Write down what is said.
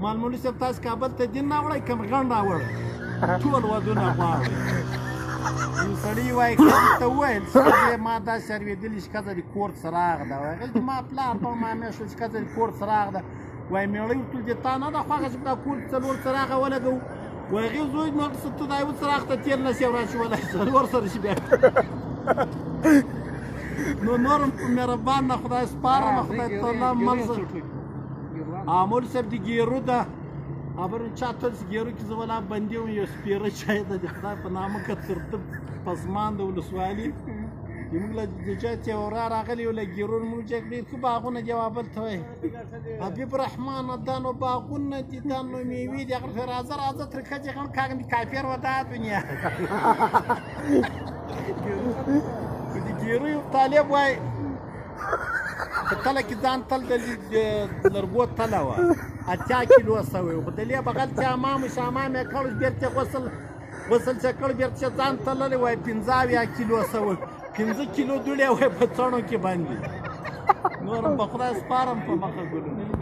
مالمولي صاحب تاسو کابل ته دین راوړی کم غن راوړی ټول ودونه غواړي نو سړی وای ته وایل چې ما دا سرویدل شکته د کور څراغ دا وای چې ما پلار په ما مې شو شکته د کور څراغ دا وای مې لوي ټول دې تا نه دا خوغه چې دا کور څلور څراغ ولګو وای غي زوی نو څه ته دا یو څراغ ته تیر نه سی وراشي ولا څلور سره شي بیا نو نورم په مهربان نه خدای سپارم خدای تعالی مل عامل صاحب د ګیرو ده ابر چا تر ګیرو کې زولا بندي یو سپیره چای ده د خدای په نامه کې ترتب پسمان د ولسوالي موږ له د چا چې ورا راغلی ول ګیرو موږ چې کړی خو باغونه جوابل ته وي حبیب الرحمن دانو باغونه دي دانو میوي دي هغه راځه راځه تر کچې غن کاګم کافر ودا دنیا د ګیرو طالب وای په تله کې ځان تل د لرګو تله وه اتیا کیلو سوی خو د لې بغل چې امام شامام یې کړ بیرته غسل غسل چې کړ بیرته ځان تللی وای پنځه اویا کیلو سوی پنځه کیلو دوړې وای په څڼو کې باندې نور هم په خدای سپارم په مخه ګلونه